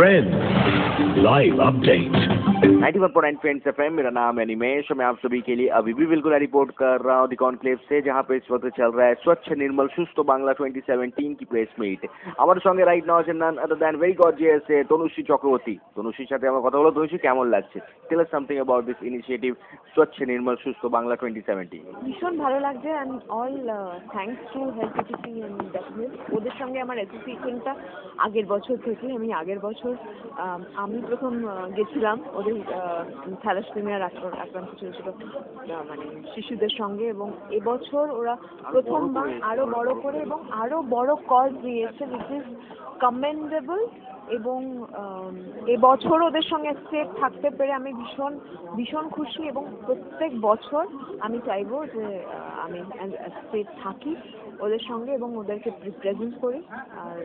Friends, live update. 91.9 friends FM मेरा नाम है निमेश और मैं आप सभी के लिए अभी भी बिल्कुल रिपोर्ट कर रहा हूँ दी कॉन्क्लेव से जहाँ पे इस वक्त चल रहा है स्वच्छ निर्मल सुस्त बांग्ला 2017 की প্রেস মিট আমার সঙ্গে রাইট নাও আছেন none other than very gorgeous Tanushree Chakraborty তনুশ্রীর সাথে আমার কথা হলো তনুশ্রী কেমন লাগছে tell us something about this initiative স্বচ্ছ নির্মল সুস্থ বাংলা 2017 ভীষণ ভালো লাগছে and all thanks to health etc and W ওদের সঙ্গে আমার অ্যাসোসিয়েশনটা আগের বছর থেকে আমি আগের বছর আম, আমি প্রথম আহ, গেছিলাম ওদের থ্যালাসেমিয়ার আক্রান্ত ছিল ছিল মানে শিশুদের সঙ্গে এবং এবছর ওরা প্রথমবার আরও বড় করে এবং আরও বড় কজ দিয়েছে উইচ ইজ কমেন্ডেবল এবং এবছর ওদের সঙ্গে স্টেপ থাকতে পেরে আমি ভীষণ ভীষণ খুশি এবং প্রত্যেক বছর আমি চাইব যে আমি স্টেপ থাকি ওদের সঙ্গে এবং ওদেরকে প্রেজেন্ট করি। আর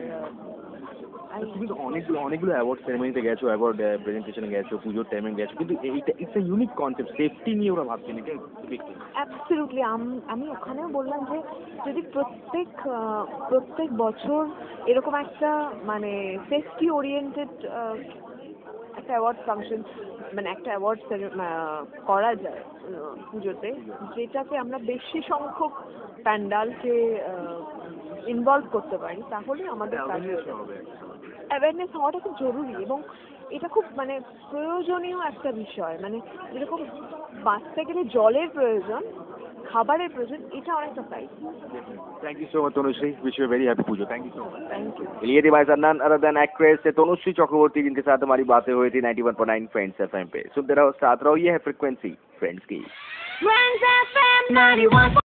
তুমি তো অনেকগুলো অনেকগুলো অ্যাওয়ার্ড সেরেমনিতে গেছো অ্যাওয়ার্ড প্রেজেন্টেশনে গেছো পুজোর টাইমে গেছো কিন্তু এইটা it's a unique concept safety নিয়ে ওরা big thing. অ্যাবসলিউটলি আমি ওখানেও বললাম যে যদি প্রত্যেক প্রত্যেক বছর এরকম একটা মানে সেফটি ওরিয়েন্টেড একটা অ্যাওয়ার্ড ফাংশন মানে একটা অ্যাওয়ার্ড করা যায় পুজোতে যেটাতে আমরা বেশি সংখ্যক প্যান্ডালকে ইনভলভ করতে পারি তাহলে আমাদের কাজে অ্যাওয়ারনেস হওয়াটা খুব জরুরি এবং এটা খুব মানে প্রয়োজনীয় একটা বিষয় মানে যেরকম বাঁচতে গেলে জলের প্রয়োজন খাবারের প্রয়োজন এটা অনেকটা পাই Thank you so much, Tanushree. Wish you a very happy Pujo. Thank you so much. Thank you लिए थे भाई none other than actress Tanushree Chakraborty जिनके साथ हमारी बातें हुई थी 91.9 फ्रेंड्स एफएम पे सुनते रहो साथ रहो ये है फ्रिक्वेंसी फ्रेंड्स की Friends FM 91.